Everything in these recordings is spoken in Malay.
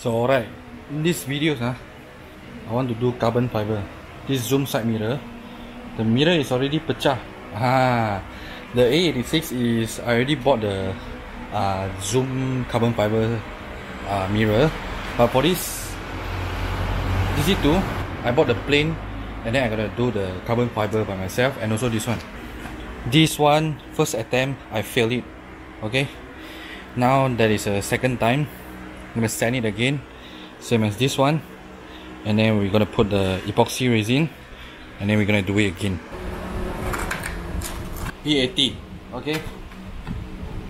So alright, in this video ah, I want to do carbon fiber. This zoom side mirror, the mirror is already pecah. Ah, the A86 is I already bought the uh, zoom carbon fiber uh, mirror, but for this DC2, I bought the plain, and then I gotta do the carbon fiber by myself, and also this one. This one first attempt I failed it. Okay, now that is a second time I'm gonna sand it again same as this one. And then we're gonna put the epoxy resin and then we're gonna do it again. E80 okay?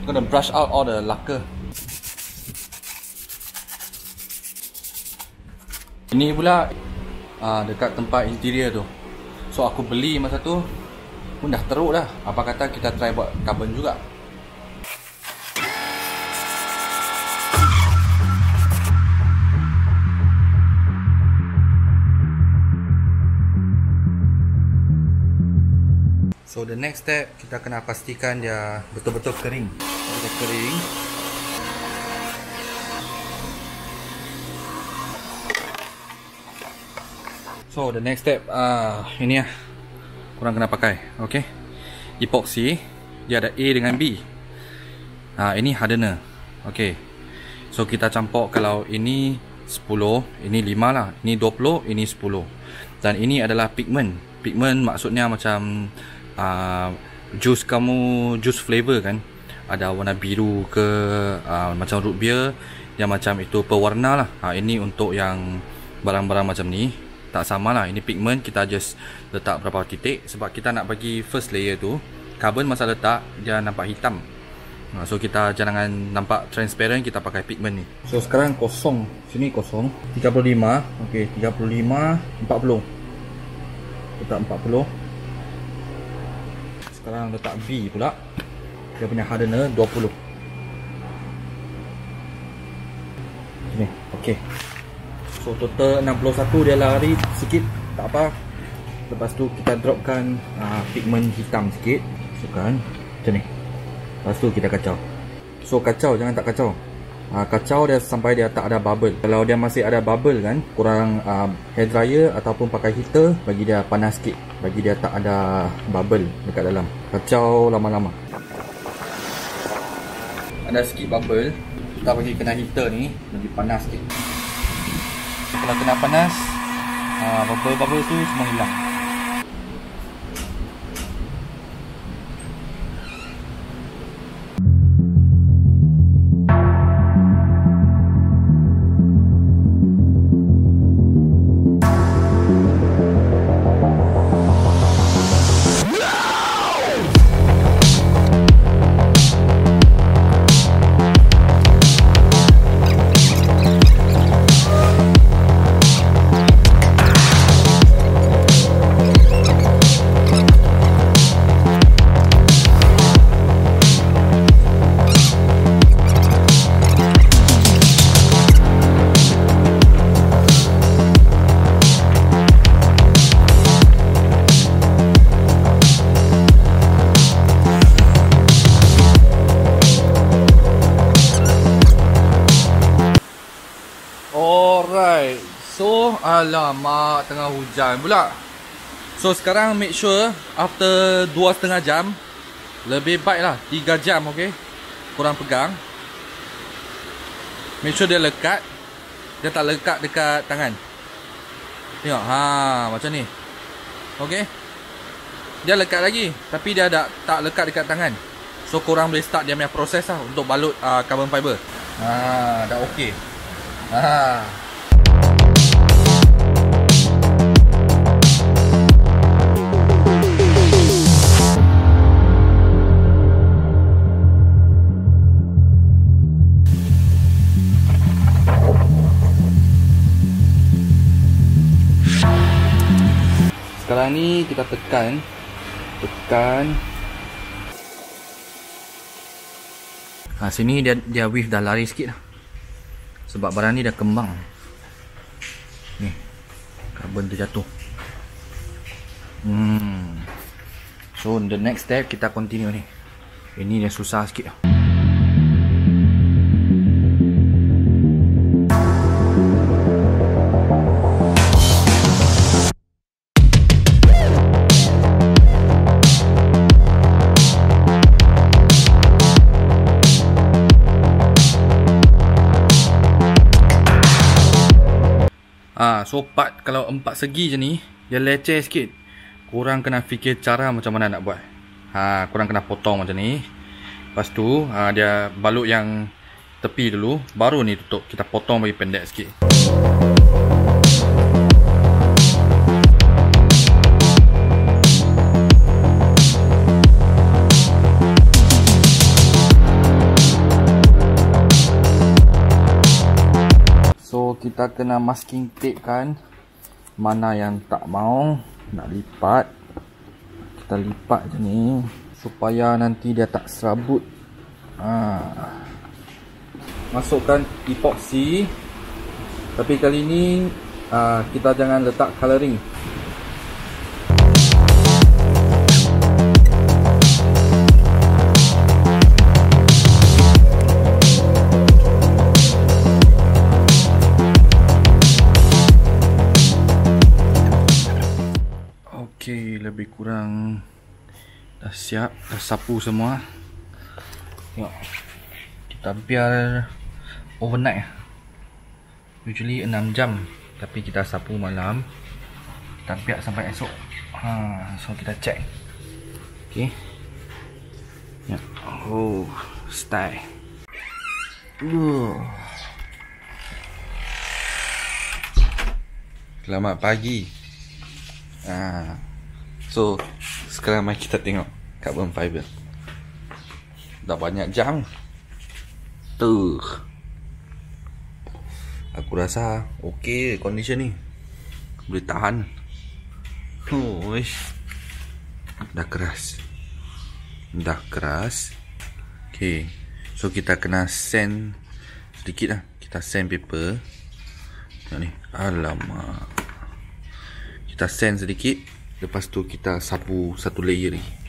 I'm gonna brush out all the lacquer. Ini pula uh, dekat tempat interior tu. So aku beli masa tu pun dah teruk dah. Apa kata kita try buat carbon juga the next step kita kena pastikan dia betul-betul kering. Dia kering. So the next step ah uh, ini lah kurang kena pakai, okay? Epoxy dia ada A dengan B. Ah uh, ini hardener. Okay. So kita campur kalau ini 10, ini 5 lah. Ini 20, ini 10. Dan ini adalah pigment. Pigment maksudnya macam uh, jus kamu jus flavor kan? Ada warna biru ke uh, macam root beer yang macam itu pewarna lah. Ha, ini untuk yang barang-barang macam ni. Tak sama lah ini pigment kita just letak berapa titik. Sebab kita nak bagi first layer tu carbon masa letak dia nampak hitam. Ha, so kita jangan nampak transparent kita pakai pigment ni. So sekarang kosong. Sini kosong. 35 ok 35 40 letak 40 sekarang letak V pula. Dia punya hardener 20 sini ok so total 61 dia lari sikit. Tak apa. Lepas tu kita dropkan uh, pigment hitam sikit. Masukkan. Macam ni. Lepas tu kita kacau. So kacau. Jangan tak kacau. Uh, kacau dia sampai dia tak ada bubble. Kalau dia masih ada bubble kan kurang uh, hair dryer ataupun pakai heater bagi dia panas sikit bagi dia tak ada bubble dekat dalam. Kacau lama-lama. Ada sikit bubble. Kita bagi kena heater ni lebih panas sikit. Kalau kena panas uh, bubble-bubble tu semua hilang Alamak, tengah hujan pula. So sekarang make sure after 2.5 jam lebih baik lah 3 jam okay Kurang pegang. Make sure dia lekat. Dia tak lekat dekat tangan. Tengok ha macam ni. Okay Dia lekat lagi tapi dia ada tak lekat dekat tangan. So korang boleh start dia punya proses lah untuk balut uh, carbon fiber. Ha dah okay Ha kita tekan. Tekan. Ha, sini dia dia wave dah lari sikit lah. sebab barang ni dah kembang. Ni karbon tu jatuh. Hmm. so the next step kita continue ni. Ini dia susah sikit. lah So part kalau empat segi je ni Dia leceh sikit. Korang kena fikir cara macam mana nak buat. Ha, Korang kena potong macam ni. Lepas tu ha, Dia balut yang Tepi dulu Baru ni tutup. Kita potong bagi pendek sikit kita kena masking tape kan. Mana yang tak mau Nak lipat. Kita lipat je ni Supaya nanti dia tak serabut. Ha. Masukkan epoxy. Tapi kali ni uh, Kita jangan letak colouring Okey, lebih kurang dah siap, dah sapu semua. Tengok. Kita biar overnight. Usually 6 jam, tapi kita sapu malam. Kita biar sampai esok. Ha, so kita check. Okey. Ya. Oh, style. Uh. Selamat pagi. Ah. So Sekarang mari kita tengok Carbon fiber. Dah banyak jam. Tuh. Aku rasa Okay condition ni. Boleh tahan. Oh. Dah keras. Dah keras. Okay So kita kena sand Sedikit lah. Kita sand paper. Tengok ni. Alamak. Kita sand sedikit Lepas tu kita sapu satu layer ni.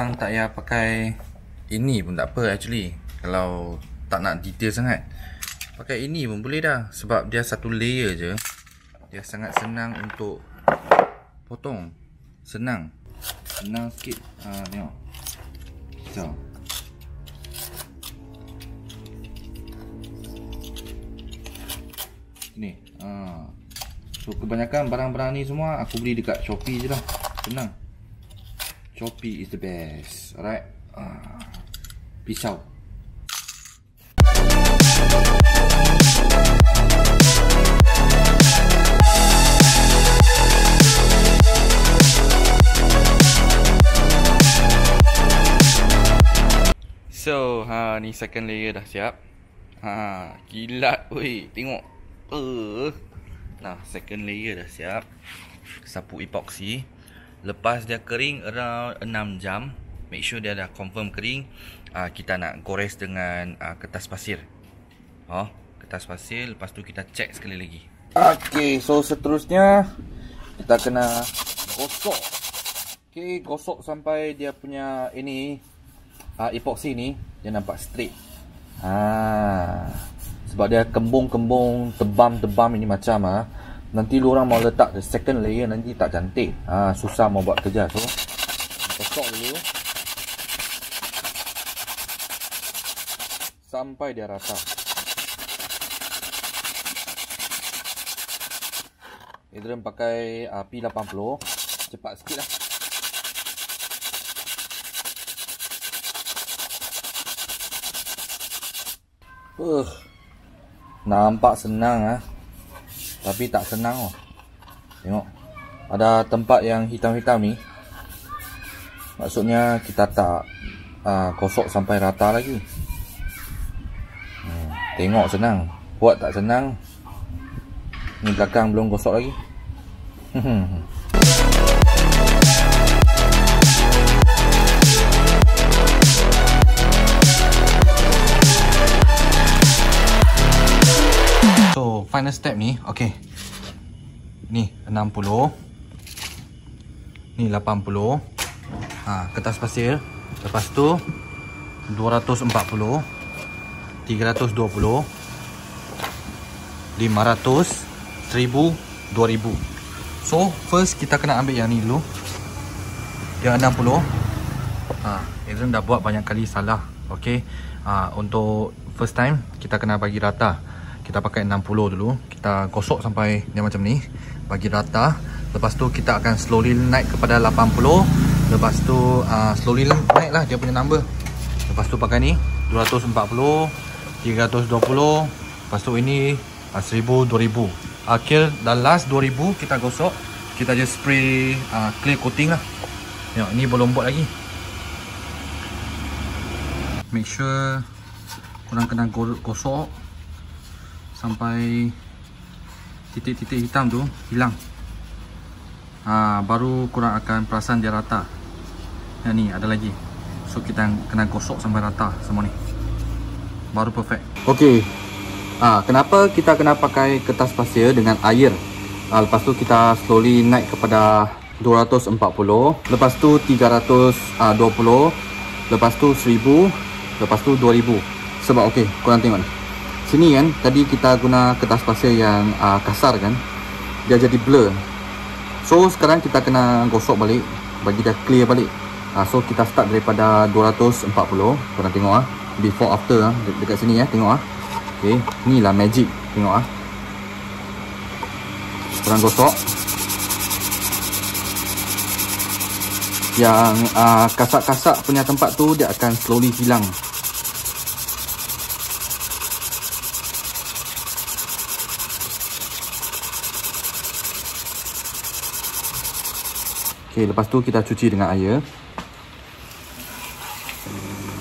Korang tak payah pakai Ini pun tak apa actually. Kalau tak nak detail sangat. Pakai ini pun boleh dah Sebab dia satu layer je. Dia sangat senang untuk Potong. Senang. Senang sikit. Ha, Tengok. So Ni ha. So kebanyakan barang-barang ni semua Aku beli dekat Shopee je lah. Senang Shopee is the best. Alright. Uh, peace out. So, ha ni second layer dah siap. Ha, kilat oi. Tengok. Uh. Nah, second layer dah siap. Sapu epoxy. Lepas dia kering around 6 jam Make sure dia dah confirm kering uh, Kita nak gores dengan uh, kertas pasir oh, Kertas pasir Lepas tu kita check sekali lagi Okay so seterusnya Kita kena gosok Okay gosok sampai dia punya ini uh, Epoxy ni Dia nampak straight ha. Sebab dia kembung-kembung Tebam-tebam ini macam ah. Nanti orang mau letak the second layer nanti tak cantik. Ha, susah mau buat kerja. So, kosong dulu. Sampai dia rata. Adrian pakai uh, P80 Cepat sikit lah uh, Nampak senang ah, Tapi tak senang oh. Tengok Ada tempat yang hitam-hitam ni Maksudnya kita tak uh, Kosok sampai rata lagi hmm, Tengok senang Buat tak senang Ni belakang belum gosok lagi. final step ni, okey. Ni 60. Ni 80. Ha, kertas pasir. Lepas tu 240. 320. 500 1000 2000 so first kita kena ambil yang ni dulu yang 60 ha Adrian dah buat banyak kali salah okey ha untuk first time kita kena bagi rata kita pakai 60 dulu. Kita gosok sampai dia macam ni bagi rata. Lepas tu kita akan slowly naik kepada 80 lepas tu uh, slowly naik lah dia punya number. Lepas tu pakai ni 240 320 lepas tu ini uh, 1000 2000 akhir dah last 2000 kita gosok kita just spray uh, clear coating lah. Tengok ni belum buat lagi. Make sure korang kena gosok sampai titik-titik hitam tu hilang ha, baru korang akan perasan dia rata yang ni ada lagi so kita kena gosok sampai rata semua ni baru perfect ok Ha, kenapa kita kena pakai kertas pasir dengan air? Ha, lepas tu kita slowly naik kepada 240. Lepas tu 320. Lepas tu 1000. Lepas tu 2000. Sebab okey, korang tengok ni. Sini kan, tadi kita guna kertas pasir yang uh, kasar kan. Dia jadi blur. So sekarang kita kena gosok balik. Bagi dia clear balik. Ha, so kita start daripada 240. Korang tengok ah. Before after ah. Dekat sini ya, tengok ah. Okey, inilah magic. Tengok ah. Korang gosok. Yang uh, kasak-kasak punya tempat tu dia akan slowly hilang. Okey, lepas tu kita cuci dengan air.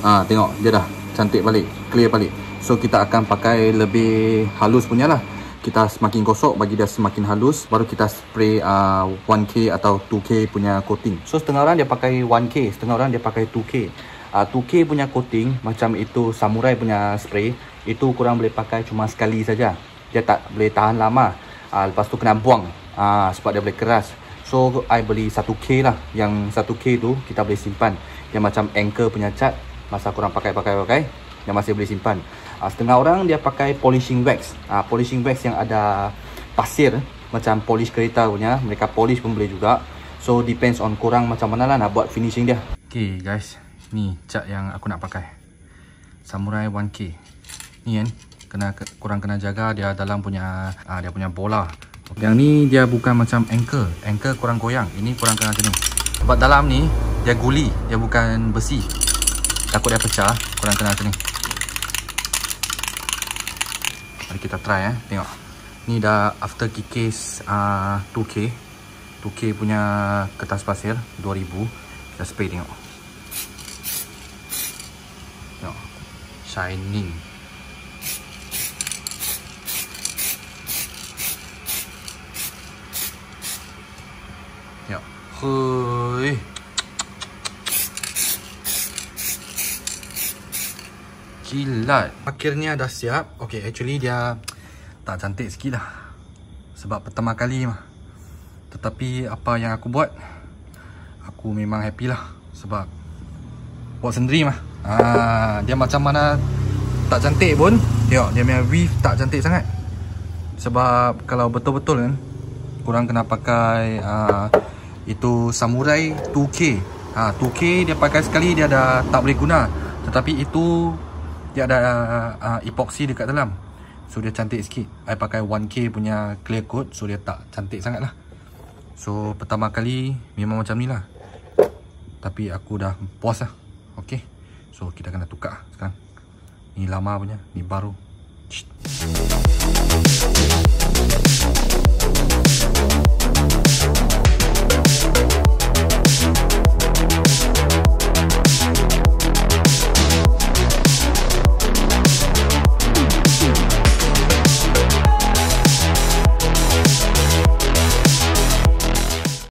Ah, tengok dia dah cantik balik, clear balik. So kita akan pakai lebih halus punya lah Kita semakin gosok bagi dia semakin halus Baru kita spray uh, 1K atau 2K punya coating. So setengah orang dia pakai 1K Setengah orang dia pakai 2K uh, 2K punya coating Macam itu samurai punya spray Itu kurang boleh pakai cuma sekali saja. Dia tak boleh tahan lama. Uh, Lepas tu kena buang. Uh, Sebab dia boleh keras So I beli 1K lah Yang 1K tu kita boleh simpan Yang macam anchor punya cat Masa kurang pakai-pakai-pakai yang masih boleh simpan. Uh, setengah orang dia pakai polishing wax. Uh, polishing wax yang ada pasir macam polish kereta punya. Mereka polish pun boleh juga. So depends on kurang macam mana lah nak buat finishing dia. Okay guys, ni cat yang aku nak pakai. Samurai 1K. Ni kan, kena kurang kena jaga dia dalam punya uh, dia punya bola. Yang ni dia bukan macam anchor. Anchor kurang goyang. Ini kurang kena macam ni. Sebab dalam ni dia guli, dia bukan besi. Takut dia pecah, kurang kena macam ni. Mari kita try eh. Tengok. Ni dah after kikis uh, 2K. 2K punya kertas pasir 2000. Kita spray tengok. Tengok. Shining. Kilat. Akhirnya dah siap. Okay actually dia Tak cantik sikit lah. Sebab pertama kali mah. Tetapi apa yang aku buat Aku memang happy lah. Sebab Buat sendiri mah. Ha, Dia macam mana Tak cantik pun Tengok dia punya weave tak cantik sangat. Sebab Kalau betul-betul kan Kurang kena pakai uh, Itu samurai 2K ha, 2K dia pakai sekali Dia dah tak boleh guna. Tetapi itu dia ada uh, epoxy dekat dalam. So dia cantik sikit. I pakai 1K punya clear coat So dia tak cantik sangat lah. So pertama kali Memang macam ni lah. Tapi aku dah puas lah. Okay So kita kena tukar sekarang. Ni lama punya Ni baru. Shh.